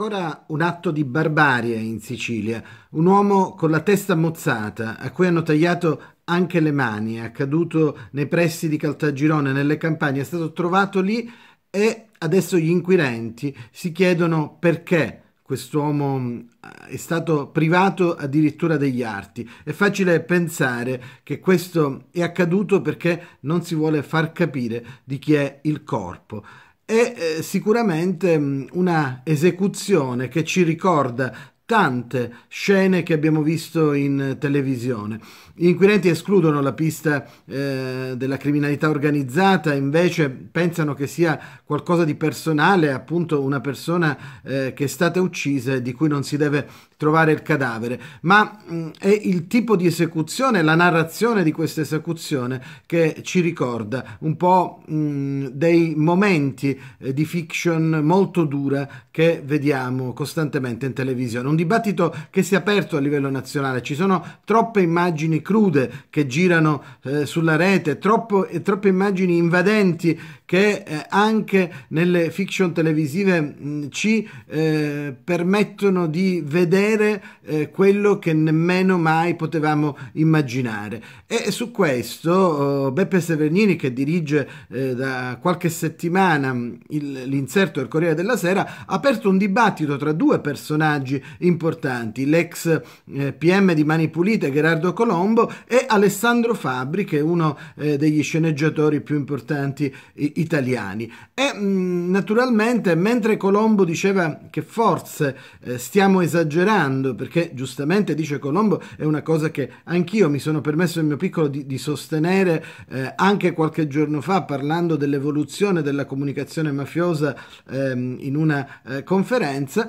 Ancora un atto di barbarie in Sicilia. Un uomo con la testa mozzata, a cui hanno tagliato anche le mani, è accaduto nei pressi di Caltagirone, nelle campagne, è stato trovato lì e adesso gli inquirenti si chiedono perché quest'uomo è stato privato addirittura degli arti. È facile pensare che questo è accaduto perché non si vuole far capire di chi è il corpo è eh, sicuramente mh, una esecuzione che ci ricorda tante scene che abbiamo visto in televisione. Gli inquirenti escludono la pista eh, della criminalità organizzata, invece pensano che sia qualcosa di personale, appunto una persona eh, che è stata uccisa e di cui non si deve trovare il cadavere, ma mh, è il tipo di esecuzione, la narrazione di questa esecuzione che ci ricorda un po' mh, dei momenti eh, di fiction molto dura che vediamo costantemente in televisione. Un dibattito che si è aperto a livello nazionale, ci sono troppe immagini crude che girano eh, sulla rete, troppo, troppe immagini invadenti che eh, anche nelle fiction televisive mh, ci eh, permettono di vedere eh, quello che nemmeno mai potevamo immaginare. E su questo oh, Beppe Severnini, che dirige eh, da qualche settimana il, l'inserto del Corriere della Sera, ha aperto un dibattito tra due personaggi importanti, l'ex eh, PM di Mani Pulite Gerardo Colombo e Alessandro Fabri, che è uno eh, degli sceneggiatori più importanti italiani. E mm, naturalmente, mentre Colombo diceva che forse eh, stiamo esagerando, perché giustamente dice Colombo, è una cosa che anch'io mi sono permesso nel mio piccolo di, di sostenere anche qualche giorno fa, parlando dell'evoluzione della comunicazione mafiosa ehm, in una conferenza.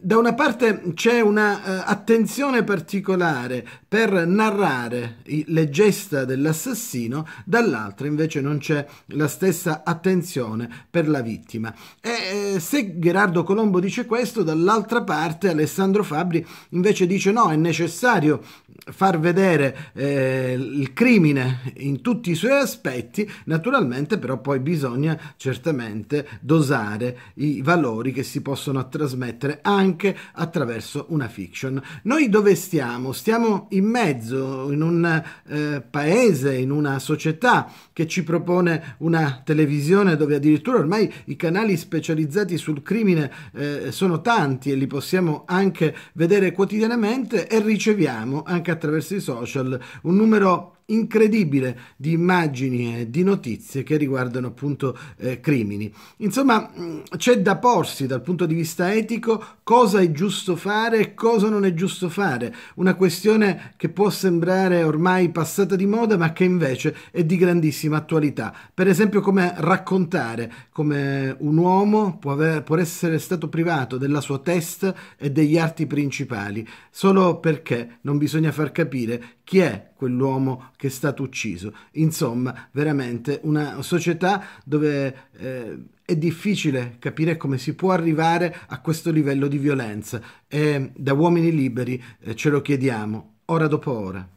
Da una parte c'è una eh, attenzione particolare per narrare i, le gesta dell'assassino, dall'altra invece non c'è la stessa attenzione per la vittima. E eh, se Gerardo Colombo dice questo, dall'altra parte Alessandro Fabri invece dice no, è necessario far vedere eh, il crimine in tutti i suoi aspetti, naturalmente però poi bisogna certamente dosare i valori che si possono trasmettere anche attraverso una fiction. Noi dove stiamo? Stiamo in mezzo, in un eh, paese, in una società che ci propone una televisione dove addirittura ormai i canali specializzati sul crimine eh, sono tanti e li possiamo anche vedere quotidianamente e riceviamo anche attraverso i social un numero incredibile di immagini e di notizie che riguardano appunto eh, crimini. Insomma, mm, c'è da porsi dal punto di vista etico cosa è giusto fare e cosa non è giusto fare. Una questione che può sembrare ormai passata di moda, ma che invece è di grandissima attualità. Per esempio, come raccontare come un uomo può, aver, può essere stato privato della sua testa e degli arti principali solo perché non bisogna far capire chi è quell'uomo che è stato ucciso. Insomma, veramente una società dove eh, è difficile capire come si può arrivare a questo livello di violenza e da uomini liberi eh, ce lo chiediamo ora dopo ora.